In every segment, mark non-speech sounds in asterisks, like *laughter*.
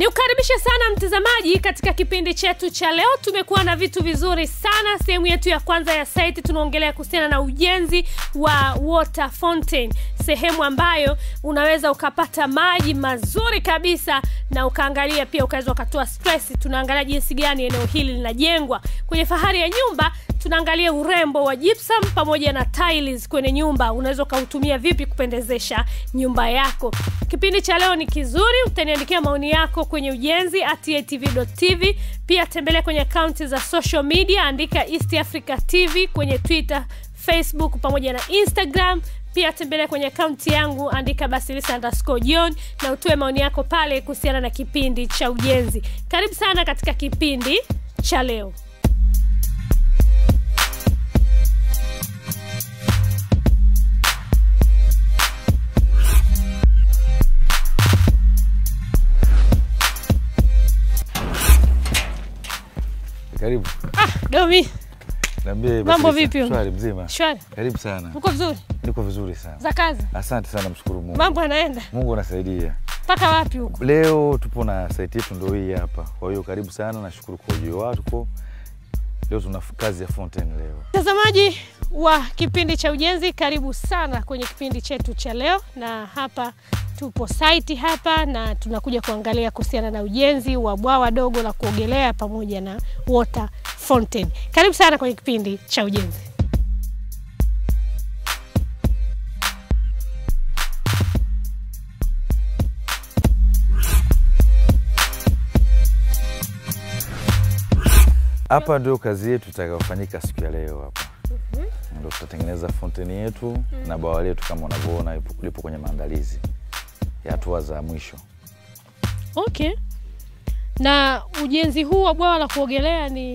Ni ukaribishe sana mtazamaji katika kipindi chetu cha leo. Tumekuwa na vitu vizuri sana. Sehemu yetu ya kwanza ya site tunaongelea kuhusiana na ujenzi wa water fountain, sehemu ambayo unaweza ukapata maji mazuri kabisa na ukaangalia pia ukaweza ukatoa stress. Tunaangalia jinsi gani eneo hili linajengwa. Kwenye fahari ya nyumba tunaangalia urembo wa gypsum pamoja na tiles kwenye nyumba, unaweza ukautumia vipi kupendezesha nyumba yako. Kipindi cha leo ni kizuri, utaniandikia maoni yako kwenye ujenzi at atv.tv. Pia tembelea kwenye akaunti za social media, andika East Africa TV kwenye Twitter, Facebook pamoja na Instagram. Pia tembelea kwenye akaunti yangu, andika Basilisa underscore John na utoe maoni yako pale kuhusiana na kipindi cha ujenzi. Karibu sana katika kipindi cha leo. Karibu. Ah, Domi, Niambie Mambo vipi? Shwari mzima. shwari, Karibu sana. uko vizuri Niko vizuri sana. za kazi? Asante sana mshukuru Mungu. Mambo yanaenda Mungu anasaidia. mpaka wapi huko? Leo tupo na site yetu ndio hii hapa. Kwa hiyo karibu sana, nashukuru kwa ujio wako. Leo tuna kazi ya fountain leo. Mtazamaji wa kipindi cha ujenzi, karibu sana kwenye kipindi chetu cha leo, na hapa tupo site hapa na tunakuja kuangalia kuhusiana na ujenzi wa bwawa dogo la kuogelea pamoja na water fountain. Karibu sana kwenye kipindi cha ujenzi. Hapa ndio kazi yetu itakayofanyika siku ya leo hapa. Ndio tutatengeneza fountain yetu mm. na bwawa letu kama unavyoona lipo kwenye maandalizi ya hatua za mwisho. Okay. Na ujenzi huu wa bwawa la kuogelea ni,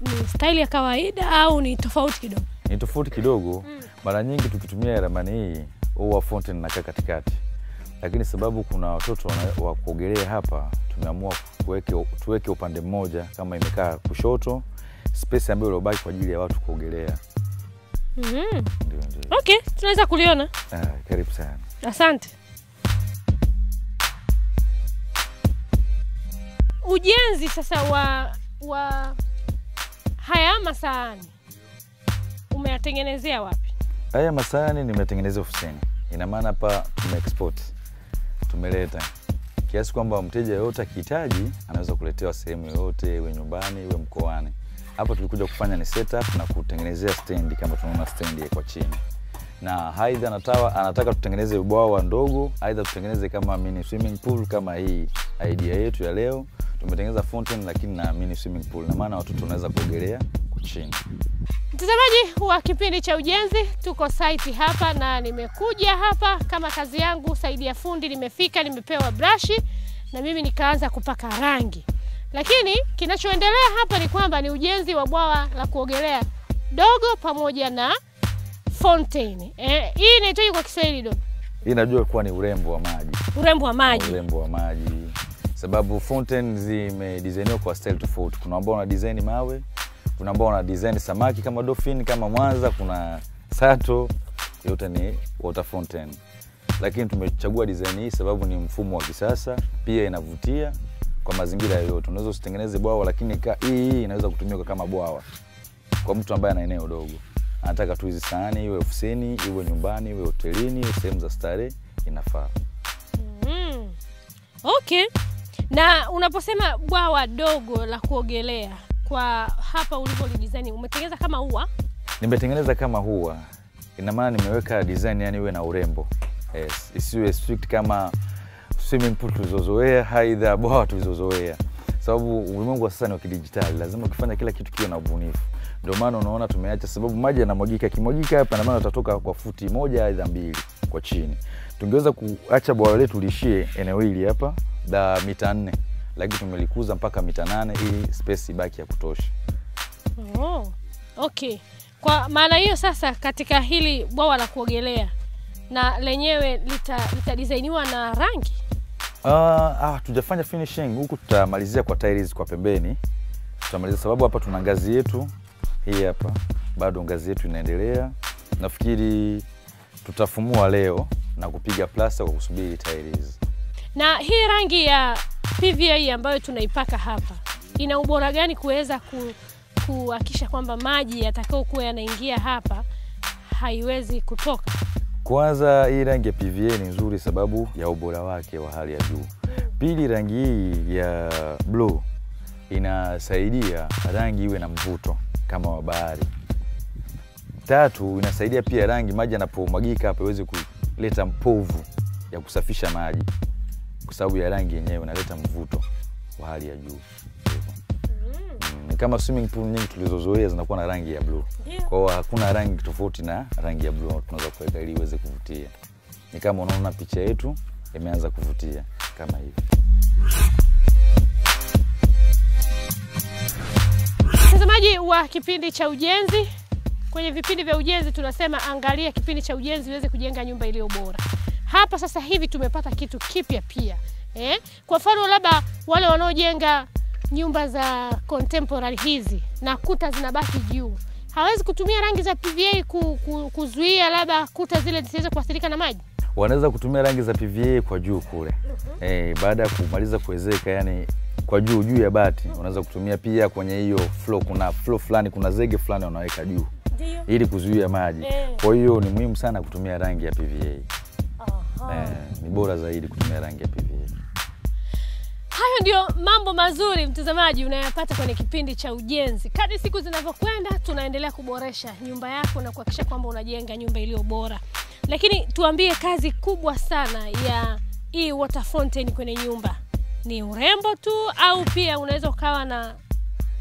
ni staili ya kawaida au ni tofauti kidogo? ni tofauti kidogo. Mm. Mara nyingi tukitumia ramani hii huwa fountain inakaa katikati, lakini sababu kuna watoto wa kuogelea hapa, tumeamua kuweke, tuweke upande mmoja kama imekaa kushoto, space ambayo iliobaki kwa ajili ya watu kuogelea. mm. Ndio, ndio. Okay, tunaweza kuliona. Ah, karibu sana. Asante. Ujenzi sasa wa wa haya masahani umeyatengenezea wapi? Haya masahani nimetengeneza ofisini, ina maana hapa tume export, tumeleta kiasi kwamba mteja yoyote akihitaji anaweza kuletewa sehemu yoyote, iwe nyumbani iwe mkoani. Hapa tulikuja kufanya ni setup na kutengenezea stendi, kama tunaona stendi kwa chini, na aidha anatawa, anataka tutengeneze bwawa ndogo, aidha tutengeneze kama mini swimming pool, kama hii idea yetu ya leo. Tumetengeneza fountain lakini naamini swimming pool, na maana watoto wanaweza kuogelea kuchini. chini. Mtazamaji wa kipindi cha ujenzi, tuko site hapa na nimekuja hapa kama kazi yangu saidia fundi, nimefika nimepewa brashi na mimi nikaanza kupaka rangi, lakini kinachoendelea hapa ni kwamba ni ujenzi wa bwawa la kuogelea dogo pamoja na fountain. Eh, hii inaitwaje kwa Kiswahili do? Hii najua kuwa ni urembo wa maji. Urembo wa maji. urembo wa maji, sababu fountain zimedesigniwa kwa style tofauti. Kuna ambao wana design mawe, kuna ambao wana design samaki kama dolphin, kama Mwanza kuna sato, yote ni water fountain. Lakini tumechagua design hii sababu ni mfumo wa kisasa, pia inavutia kwa mazingira yoyote. Unaweza usitengeneze bwawa, lakini hii hii inaweza kutumika kama bwawa kwa mtu ambaye ana eneo dogo, anataka tu hizi sahani, iwe ofisini, iwe nyumbani, iwe hotelini, sehemu za starehe, inafaa. Mm. Okay. Na unaposema bwawa dogo la kuogelea kwa hapa ulivyolidesign umetengeneza kama ua? nimetengeneza kama ua, ina maana nimeweka design yani iwe na urembo yes, isiwe strict kama swimming pool tulizozoea, aidha bwawa tulizozoea, sababu ulimwengu wa sasa ni wa kidijitali, lazima ukifanya kila kitu kiwe na ubunifu. Ndio maana unaona tumeacha, sababu maji yanamwagika, kimwagika hapa, na maana utatoka kwa futi moja aidha mbili kwa chini. Tungeweza kuacha bwawa letu liishie eneo hili hapa da mita nne, lakini tumelikuza mpaka mita nane ili space ibaki ya kutosha. Oh. Okay. Kwa maana hiyo sasa katika hili bwawa la kuogelea na lenyewe lita litadisainiwa na rangi. uh, ah, tujafanya finishing huku, tutamalizia kwa tiles kwa pembeni, tutamalizia sababu hapa tuna ngazi yetu hii hapa, bado ngazi yetu inaendelea. Nafikiri tutafumua leo na kupiga plasta kwa kusubiri tiles. Na hii rangi ya PVA ambayo tunaipaka hapa ina ubora gani kuweza ku, kuhakikisha kwamba maji yatakayokuwa yanaingia hapa haiwezi kutoka? Kwanza hii rangi ya PVA ni nzuri sababu ya ubora wake wa hali ya juu. Pili, rangi hii ya blue inasaidia rangi iwe na mvuto kama wa bahari. Tatu, inasaidia pia rangi maji yanapomwagika hapa iweze kuleta mpovu ya kusafisha maji, kwa sababu ya rangi yenyewe inaleta mvuto wa hali ya juu. Mm, Ni kama swimming pool nyingi tulizozoea zinakuwa na rangi ya blue. Kwa hiyo hakuna rangi tofauti na rangi ya blue tunaweza kuweka ili iweze kuvutia. Ni kama unaona picha yetu imeanza kuvutia kama hivi. Mtazamaji wa kipindi cha ujenzi, kwenye vipindi vya ujenzi tunasema angalia kipindi cha ujenzi uweze kujenga nyumba iliyo bora. Hapa sasa hivi tumepata kitu kipya pia eh? Kwa mfano labda wale wanaojenga nyumba za contemporary hizi na kuta zinabaki juu, hawezi kutumia rangi za PVA ku, ku, kuzuia labda kuta zile zisiweze kuathirika na maji. Wanaweza kutumia rangi za PVA kwa juu kule eh, baada ya kumaliza kuwezeka, yani kwa juu juu ya bati, unaweza kutumia pia kwenye hiyo flow, Kuna flow fulani, kuna zege fulani wanaweka juu ili kuzuia maji. E. Kwa hiyo ni muhimu sana kutumia rangi ya PVA. Eh, ni bora zaidi kutumia rangi ya PVA. Hayo ndio mambo mazuri mtazamaji unayapata kwenye kipindi cha ujenzi. Kadri siku zinavyokwenda, tunaendelea kuboresha nyumba yako na kuhakikisha kwamba unajenga nyumba iliyo bora. Lakini tuambie, kazi kubwa sana ya hii water fountain kwenye nyumba ni urembo tu, au pia unaweza ukawa na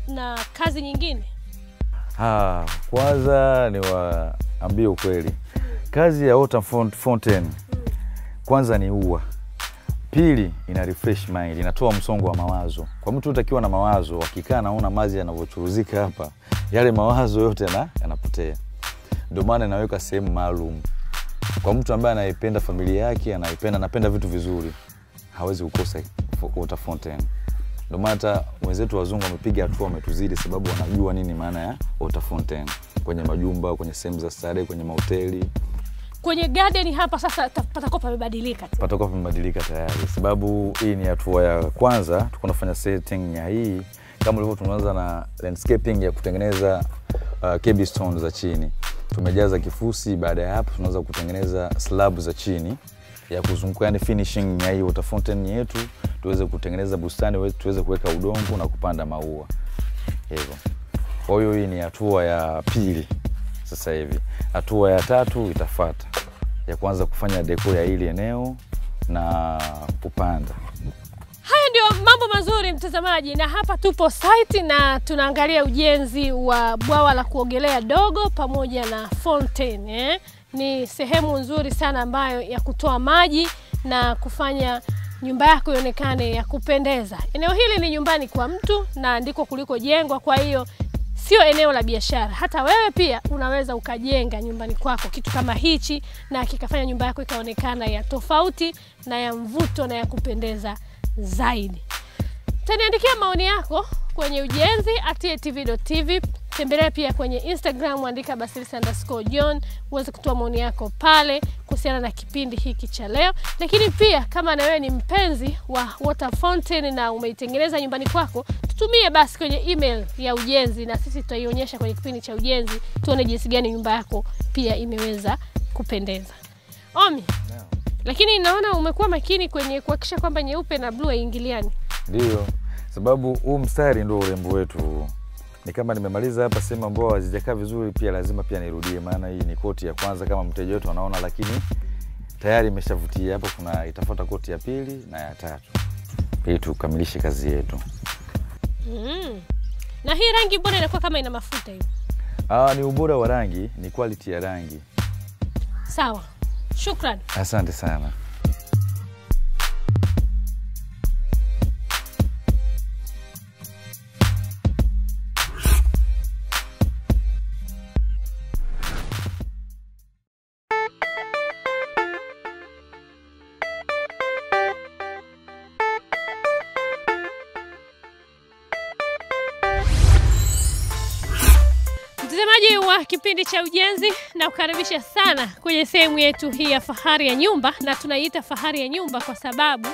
na kazi nyingine? Ah, kwanza niwaambie ukweli, kazi ya water fountain kwanza ni ua, pili ina refresh mind, inatoa msongo wa mawazo. Kwa mtu utakiwa na mawazo, akikaa naona maji yanavyochuruzika hapa, yale mawazo yote yana- yanapotea. Ndio maana inaweka sehemu maalum. Kwa mtu ambaye anaipenda familia yake, anaipenda anapenda vitu vizuri, hawezi kukosa water fountain. Ndio maana hata wenzetu wazungu wamepiga hatua, wametuzidi, sababu wanajua nini maana ya water fountain. Kwenye majumba, kwenye sehemu za starehe, kwenye mahoteli Kwenye garden hapa sasa ta- patakuwa pamebadilika patakuwa pamebadilika tayari, sababu hii ni hatua ya kwanza. tuko tunafanya setting ya hii kama ulivyo, tunaanza na landscaping ya kutengeneza uh, cable stone za chini, tumejaza kifusi. Baada ya hapo, tunaanza kutengeneza slab za chini ya kuzunguka, yani finishing ya hii water fountain yetu, tuweze kutengeneza bustani, tuweze kuweka udongo na kupanda maua hivyo. Kwa hiyo hii ni hatua ya pili sasa hivi. Hatua ya tatu itafata ya kuanza kufanya deko ya hili eneo na kupanda. Haya ndio mambo mazuri mtazamaji, na hapa tupo site na tunaangalia ujenzi wa bwawa la kuogelea dogo pamoja na fountain eh. Ni sehemu nzuri sana ambayo ya kutoa maji na kufanya nyumba yako ionekane ya kupendeza. Eneo hili ni nyumbani kwa mtu na ndiko kuliko jengwa, kwa hiyo sio eneo la biashara. Hata wewe pia unaweza ukajenga nyumbani kwako kitu kama hichi na kikafanya nyumba yako ikaonekana ya tofauti na ya mvuto na ya kupendeza zaidi. Taniandikia maoni yako kwenye ujenzi @tv.tv. Tembelea pia kwenye Instagram, andika basilisa underscore John uweze kutoa maoni yako pale kuhusiana na kipindi hiki cha leo. Lakini pia kama na wewe ni mpenzi wa water fountain na umeitengeneza nyumbani kwako, tutumie basi kwenye email ya ujenzi, na sisi tutaionyesha kwenye kipindi cha ujenzi, tuone jinsi gani nyumba yako pia imeweza kupendeza. Omi, lakini naona umekuwa makini kwenye kuhakikisha kwamba nyeupe na bluu haiingiliani. Ndio sababu huu mstari ndio urembo wetu. Ni kama nimemaliza hapa sehemu ambao hazijakaa vizuri, pia lazima pia nirudie, maana hii ni koti ya kwanza kama mteja wetu anaona, lakini tayari imeshavutia. Hapo kuna itafuata koti ya pili na ya tatu ili tukamilishe kazi yetu. Mm. Na hii rangi mbona inakuwa kama ina mafuta hivi? Ah, ni ubora wa rangi, ni quality ya rangi. Sawa, shukran. Asante sana. Wa kipindi cha ujenzi, na kukaribisha sana kwenye sehemu yetu hii ya fahari ya nyumba, na tunaiita fahari ya nyumba kwa sababu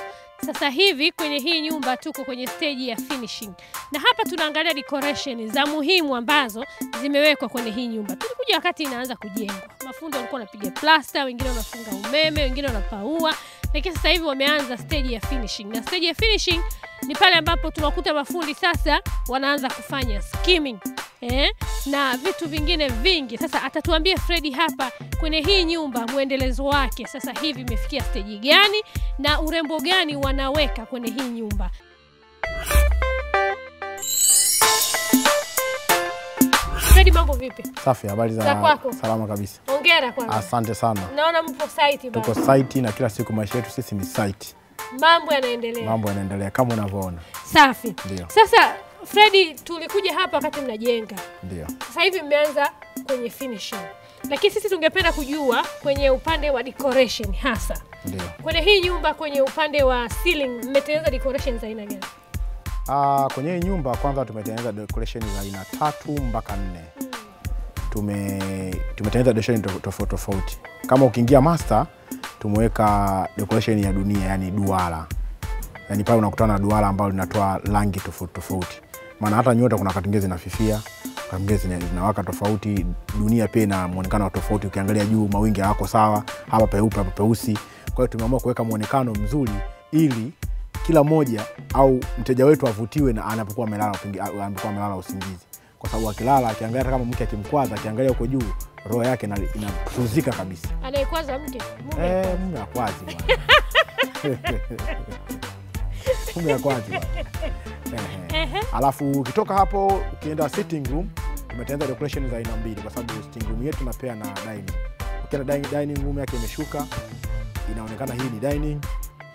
sasa hivi kwenye hii nyumba tuko kwenye steji ya finishing, na hapa tunaangalia decoration za muhimu ambazo zimewekwa kwenye hii nyumba. Tulikuja wakati inaanza kujengwa, mafundi walikuwa wanapiga plasta, wengine wanafunga umeme, wengine wanapaua, lakini sasa hivi wameanza steji ya finishing, na steji ya finishing ni pale ambapo tunakuta mafundi sasa wanaanza kufanya skimming eh, na vitu vingine vingi. Sasa atatuambia Fredi hapa kwenye hii nyumba mwendelezo wake sasa hivi imefikia steji gani na urembo gani wanaweka kwenye hii nyumba. Fredi, mambo vipi? Safi, habari Za kwako? salama kabisa. Hongera kwanza. Asante sana. Naona mpo site Tuko bana. site na kila siku maisha yetu sisi ni site, Mambo yanaendelea. mambo yanaendelea kama unavyoona. Safi. Ndio. Sasa Fredi, tulikuja hapa wakati mnajenga. Ndio, Sasa hivi mmeanza kwenye finishing. Lakini sisi tungependa kujua kwenye upande wa decoration hasa. ndio. Kwenye hii nyumba kwenye upande wa ceiling mmetengeneza decoration za aina gani? Ah, kwenye hii nyumba kwanza tumetengeneza decoration za aina tatu mpaka nne. Tume tumetengeneza decoration tofauti tofauti. Kama ukiingia master tumeweka decoration ya dunia, yani duara. Yani pale unakutana na duara ambalo linatoa rangi tofauti tofauti. Maana hata nyota kuna wakati mwingine zinafifia, zinawaka tofauti. Dunia pia ina mwonekano wa tofauti. Ukiangalia juu mawingi hayako sawa, hapa peupe, hapa peusi. Kwa hiyo tumeamua kuweka mwonekano mzuri ili kila mmoja au mteja wetu avutiwe na anapokuwa amelala anapokuwa amelala usingizi, kwa sababu akilala, akiangalia hata kama mke akimkwaza, akiangalia huko juu, roho yake inapuzika kabisa. Anayekwaza mke mume. Eh, mume akwazi bwana. *laughs* mume akwazi bwana. Alafu ukitoka hapo ukienda sitting room, tumetengeneza decoration za aina mbili, kwa sababu sitting room yetu napea na dining. Ukienda dining, dining room yake imeshuka, inaonekana hii ni dining,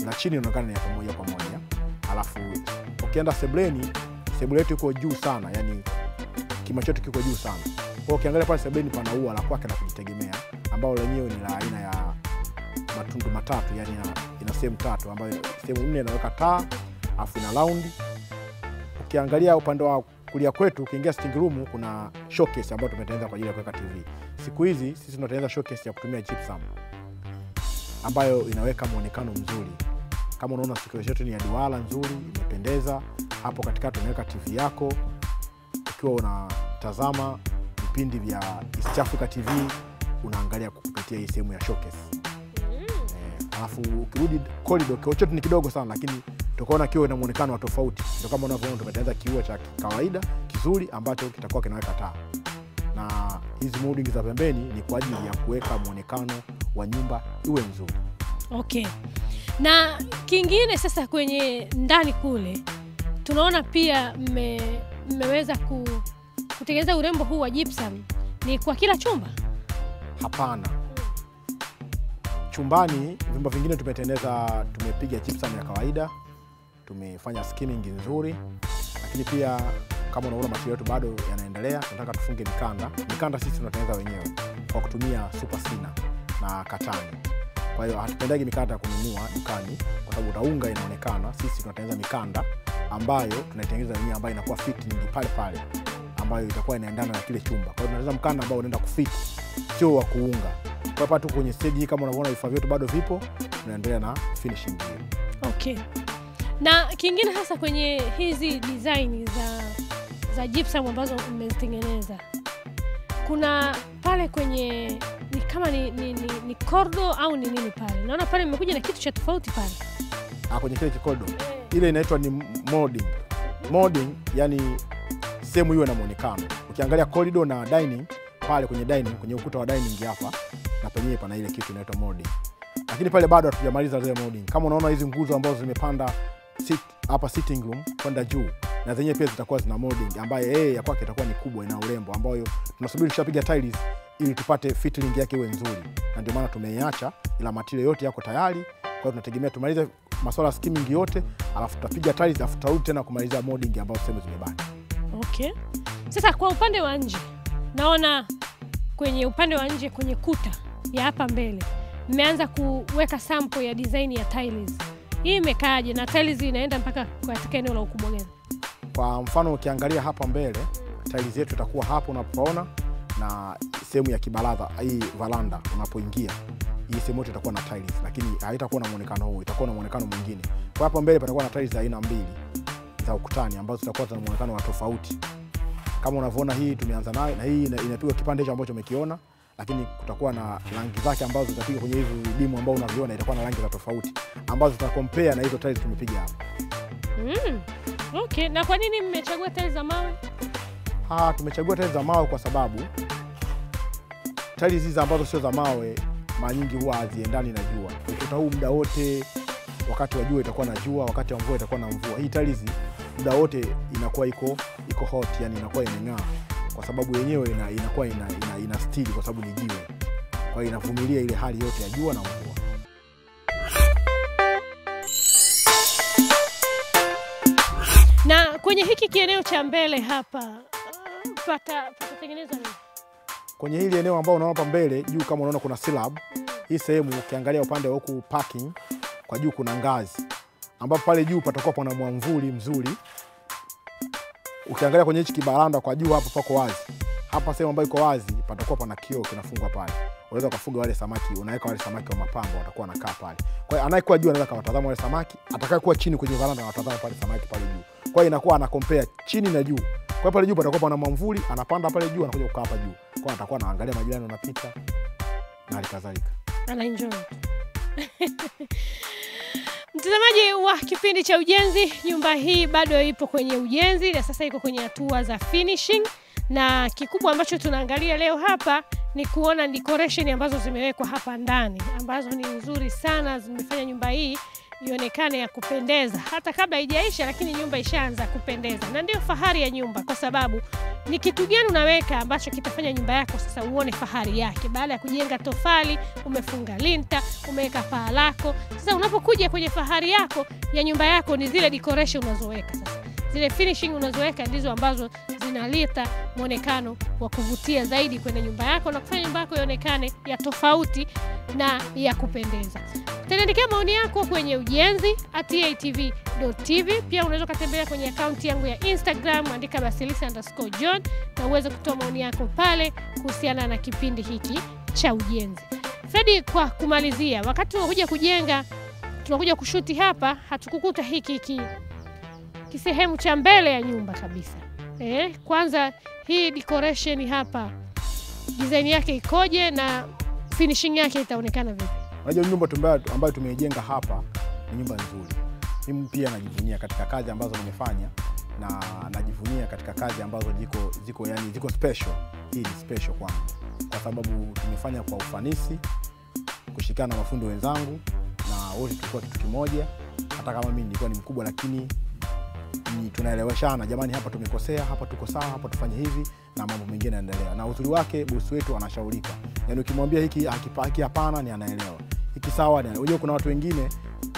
na chini inaonekana ni ya kwa moja. Alafu ukienda sebleni, sebule yetu iko juu sana, yani kima chetu kiko juu sana. Kwa ukiangalia pale sebleni pana ua la kwake la kujitegemea, ambao lenyewe ni la aina ya matundu matatu, yani ina, ina sehemu tatu, ambayo sehemu nne inaweka taa, afu ina raundi ukiangalia upande wa kulia kwetu, ukiingia sitting room, kuna showcase ambayo tumetengeneza kwa ajili ya kuweka TV. Siku hizi sisi tunatengeneza showcase ya kutumia gypsum ambayo inaweka mwonekano mzuri. Kama unaona showcase yetu ni ya duara nzuri, imependeza. Hapo katikati tumeweka TV yako ukiwa unatazama vipindi vya East Africa TV unaangalia kupitia hii sehemu ya showcase. Mm. Eh, alafu ukirudi corridor, kiocho ni kidogo sana, lakini tukaona kiwe na muonekano wa tofauti. Ndio kama unavyoona tumetengeneza kiwe cha kawaida kizuri ambacho kitakuwa kinaweka taa, na hizi molding za pembeni ni kwa ajili ya kuweka mwonekano wa nyumba iwe mzuri. Okay. Na kingine sasa kwenye ndani kule tunaona pia mme, mmeweza ku, kutengeneza urembo huu wa gypsum ni kwa kila chumba. Hapana, chumbani, vyumba vingine tumetengeneza, tumepiga gypsum ya kawaida, tumefanya skimming nzuri, lakini pia kama unaona material yetu bado yanaendelea, tunataka tufunge mikanda. Mikanda sisi tunatengeneza wenyewe kwa kutumia super sina na katani. Kwa hiyo hatupendagi mikanda ya kununua dukani, kwa sababu utaunga inaonekana. Sisi tunatengeneza mikanda ambayo tunaitengeneza wenyewe, ambayo inakuwa fitting pale pale, ambayo itakuwa inaendana na kile chumba. Kwa hiyo tunatengeneza mkanda ambao unaenda kufiti, sio wa kuunga. Kwa hapa tuko kwenye stage hii, kama unavyoona vifaa vyetu bado vipo, tunaendelea na finishing hiyo. Okay. Na kingine hasa kwenye hizi design za za gypsum ambazo mmezitengeneza, kuna pale kwenye ni kama ni, ni, ni, ni kordo au ni nini pale? Naona pale mmekuja na kitu cha tofauti pale. Ah, kwenye kile kikodo ile inaitwa ni molding. Molding yani sehemu iwe na muonekano. Ukiangalia corridor na dining pale kwenye dining, kwenye ukuta wa dining hapa na penyewe pana ile kitu inaitwa molding, lakini pale bado hatujamaliza zile molding. Kama unaona hizi nguzo ambazo zimepanda sit, hapa sitting room kwenda juu na zenyewe pia zitakuwa zina molding ambayo yeye ya kwake itakuwa ni kubwa, ina urembo ambayo tunasubiri tushapiga tiles ili tupate fitting yake iwe nzuri, na ndio maana tumeiacha, ila material yote yako tayari. Kwa hiyo tunategemea tumalize masuala ya skimming yote, alafu tutapiga tiles, alafu tutarudi tena kumaliza molding ambazo sehemu zimebaki. Okay. Sasa kwa upande wa nje, naona kwenye upande wa nje kwenye kuta ya hapa mbele mmeanza kuweka sample ya design ya tiles. Hii imekaaje na tiles inaenda mpaka katika eneo la ukubwa gani? Kwa mfano ukiangalia hapa mbele tiles yetu itakuwa hapo unapoona, na sehemu ya kibaraza hii varanda unapoingia hii sehemu yote itakuwa na tiles, lakini haitakuwa na muonekano huu, itakuwa na muonekano mwingine. Kwa hapo mbele patakuwa na tiles za aina mbili za ukutani ambazo zitakuwa zina muonekano wa tofauti. Kama unavyoona hii tumeanza nayo na hii inapigwa kipande hicho ambacho umekiona, lakini kutakuwa na rangi zake ambazo zitapiga kwenye hivi vidimu ambao unaviona, itakuwa na rangi za tofauti ambazo zitakompea na hizo tiles tumepiga hapa. Mm. Okay, na kwa nini mmechagua tiles za mawe? Ah, tumechagua tiles za mawe kwa sababu tiles hizi ambazo sio za mawe mara nyingi huwa haziendani na jua. Ukuta huu muda wote, wakati wa jua itakuwa na jua, wakati wa mvua itakuwa na mvua. Hii tiles muda wote inakuwa iko iko hot, yani inakuwa imeng'aa kwa sababu yenyewe ina, inakuwa ina, ina, ina stili kwa sababu ni jiwe, kwa hiyo inavumilia ile hali yote ya jua na mvua. Na kwenye hiki kieneo cha mbele hapa pata patatengenezwa nini? kwenye hili eneo ambao unaona hapa mbele juu, kama unaona kuna slab hii sehemu, ukiangalia upande wa huku parking kwa juu kuna ngazi, ambapo pale juu patakuwa pana mwamvuli mzuri. Ukiangalia kwenye hichi kibaranda kwa juu hapo pako wazi, hapa sehemu ambayo iko wazi patakuwa pana kioo kinafungwa pale, unaweza ukafuga wale samaki, unaweka wale samaki wa mapambo, watakuwa wanakaa pale. Kwa hiyo anayekuwa juu anaweza kawatazama wale samaki, atakayekuwa chini kwenye varanda anawatazama pale samaki pale juu. Kwa hiyo inakuwa ana compare chini na juu. Kwa hiyo pale juu patakuwa pana mwamvuli, anapanda pale juu, anakuja kukaa hapa juu, kwa hiyo atakuwa anaangalia majirani wanapita na halikadhalika. Ana enjoy. *laughs* Mtazamaji wa kipindi cha ujenzi, nyumba hii bado ipo kwenye ujenzi na sasa iko kwenye hatua za finishing, na kikubwa ambacho tunaangalia leo hapa ni kuona decoration ambazo zimewekwa hapa ndani ambazo ni nzuri sana, zimefanya nyumba hii ionekane ya kupendeza. Hata kabla haijaisha, lakini nyumba ishaanza kupendeza, na ndio fahari ya nyumba, kwa sababu ni kitu gani unaweka ambacho kitafanya nyumba yako sasa uone fahari yake. Baada ya kujenga tofali, umefunga linta, umeweka paa lako, sasa unapokuja kwenye fahari yako ya nyumba yako ni zile decoration unazoweka sasa zile finishing unazoweka ndizo ambazo zinaleta mwonekano wa kuvutia zaidi kwenye nyumba yako na kufanya nyumba yako ionekane ya tofauti na ya kupendeza. Utaniandikia maoni yako kwenye ujenzi atatv.tv. Pia unaweza ukatembelea kwenye akaunti yangu ya Instagram, andika basilisa underscore John na uweze kutoa maoni yako pale kuhusiana na kipindi hiki cha ujenzi. Fredi, kwa kumalizia, wakati tunakuja kujenga, tunakuja kushuti hapa, hatukukuta hiki hiki kisehemu cha mbele ya nyumba kabisa. Eh, kwanza hii decoration hapa design yake ikoje na finishing yake itaonekana vipi? Unajua nyumba ambayo tumeijenga hapa ni nyumba nzuri. Mimi pia najivunia katika kazi ambazo nimefanya na najivunia katika kazi ambazo ziko ziko yani ziko special. Hii ni special kwangu kwa sababu tumefanya kwa ufanisi, kushikana na mafundi wenzangu na wote tulikuwa kitu kimoja. Hata kama mimi nilikuwa ni mkubwa, lakini ni tunaeleweshana, jamani, hapa tumekosea, hapa tuko sawa, hapa tufanye hivi, na mambo mengine yanaendelea. Na uzuri wake bosi wetu anashaurika, yani ukimwambia hiki akipaki, hapana, ni anaelewa, hiki sawa. Unajua kuna watu wengine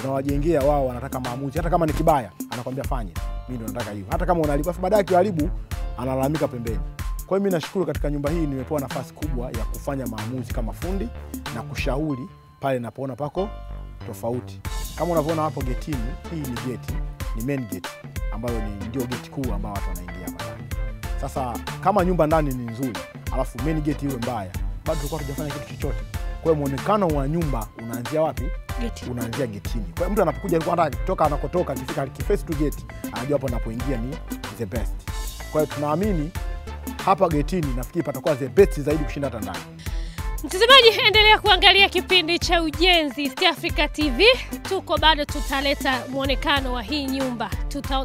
unawajengea wao, wanataka maamuzi, hata kama ni kibaya, anakwambia fanye, mimi ndo nataka hivyo, hata kama unaharibu, afu baadaye akiharibu analalamika pembeni. Kwa hiyo mimi nashukuru katika nyumba hii nimepewa nafasi kubwa ya kufanya maamuzi kama fundi na kushauri pale napoona pako tofauti. Kama unavyoona hapo getini, hii ni geti, ni main gate ambayo ni ndio geti kuu ambayo watu wanaingia ndani. Sasa kama nyumba ndani ni nzuri, alafu main gate iwe mbaya, bado tulikuwa tujafanya kitu chochote. Kwa hiyo muonekano wa nyumba unaanzia wapi? Geti. Unaanzia getini. Kwa hiyo mtu anapokuja alikuwa anataka kutoka anakotoka, akifika akiface to gate, anajua hapo anapoingia ni the best. Kwa hiyo tunaamini hapa getini, nafikiri patakuwa the best zaidi kushinda hata ndani. Mtazamaji, endelea kuangalia kipindi cha ujenzi East Africa TV. Tuko bado, tutaleta mwonekano wa hii nyumba.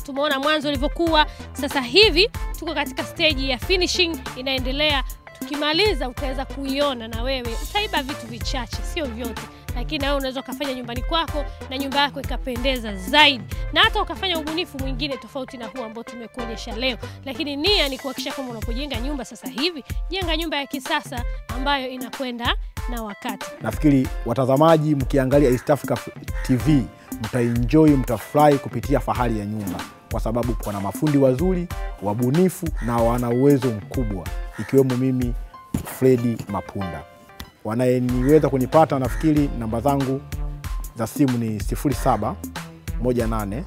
Tumeona mwanzo ulivyokuwa, sasa hivi tuko katika steji ya finishing inaendelea. Tukimaliza utaweza kuiona na wewe, utaiba vitu vichache, sio vyote, lakini nawe unaweza ukafanya nyumbani kwako na nyumba yako ikapendeza zaidi, na hata ukafanya ubunifu mwingine tofauti na huu ambao tumekuonyesha leo. Lakini nia ni kuhakikisha kwamba unapojenga nyumba sasa hivi, jenga nyumba ya kisasa ambayo inakwenda na wakati. Nafikiri watazamaji mkiangalia East Africa TV mtaenjoy, mtafurahi kupitia fahari ya nyumba, kwa sababu kuna mafundi wazuri, wabunifu na wana uwezo mkubwa, ikiwemo mimi Fredi Mapunda. Wanayeniweza kunipata, nafikiri namba zangu za simu ni 07 18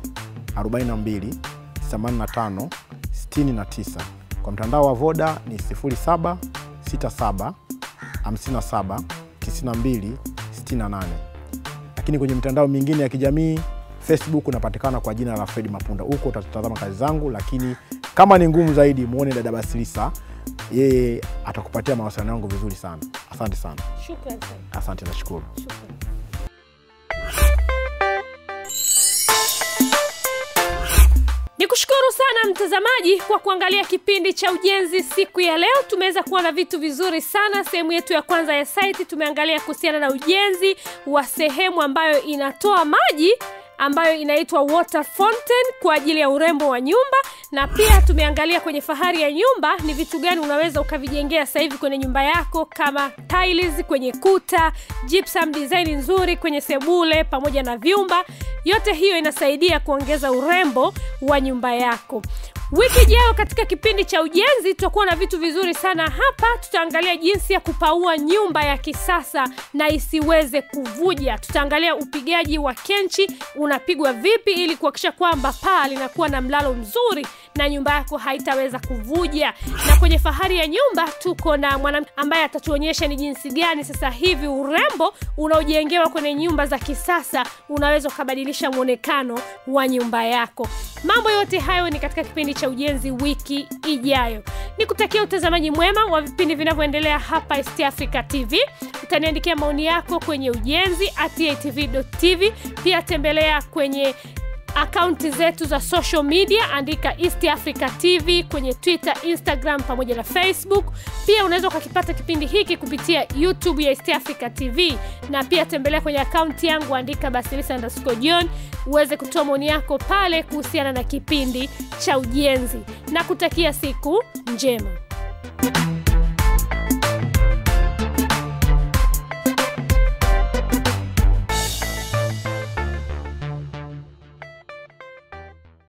42 85 69. Kwa mtandao wa Voda ni 07 0767 57 92 68 lakini kwenye mitandao mingine ya kijamii facebook unapatikana kwa jina la Fred Mapunda. Huko utatazama kazi zangu, lakini kama ni ngumu zaidi, muone dada Basilisa, yeye atakupatia mawasiliano yangu vizuri sana. Asante sana, Shukrani sana. asante, nashukuru. Shukrani. Ni kushukuru sana mtazamaji kwa kuangalia kipindi cha ujenzi siku ya leo. Tumeweza kuona vitu vizuri sana. Sehemu yetu ya kwanza ya site tumeangalia kuhusiana na ujenzi wa sehemu ambayo inatoa maji ambayo inaitwa water fountain kwa ajili ya urembo wa nyumba, na pia tumeangalia kwenye fahari ya nyumba ni vitu gani unaweza ukavijengea sasa hivi kwenye nyumba yako, kama tiles kwenye kuta, gypsum design nzuri kwenye sebule pamoja na vyumba. Yote hiyo inasaidia kuongeza urembo wa nyumba yako. Wiki ijayo katika kipindi cha ujenzi tutakuwa na vitu vizuri sana hapa. Tutaangalia jinsi ya kupaua nyumba ya kisasa na isiweze kuvuja. Tutaangalia upigaji wa kenchi unapigwa vipi ili kuhakikisha kwamba paa linakuwa na mlalo mzuri na nyumba yako haitaweza kuvuja. Na kwenye fahari ya nyumba tuko na mwanamke ambaye atatuonyesha ni jinsi gani sasa hivi urembo unaojengewa kwenye nyumba za kisasa unaweza ukabadilisha mwonekano wa nyumba yako. Mambo yote hayo ni katika kipindi cha ujenzi wiki ijayo. Nikutakia utazamaji mwema wa vipindi vinavyoendelea hapa East Africa TV. Utaniandikia maoni yako kwenye ujenzi at. Pia tembelea kwenye akaunti zetu za social media, andika East Africa TV kwenye Twitter, Instagram pamoja na Facebook. Pia unaweza ukakipata kipindi hiki kupitia YouTube ya East Africa TV, na pia tembelea kwenye akaunti yangu, andika Basilisa uweze kutoa maoni yako pale kuhusiana na kipindi cha ujenzi, na kutakia siku njema.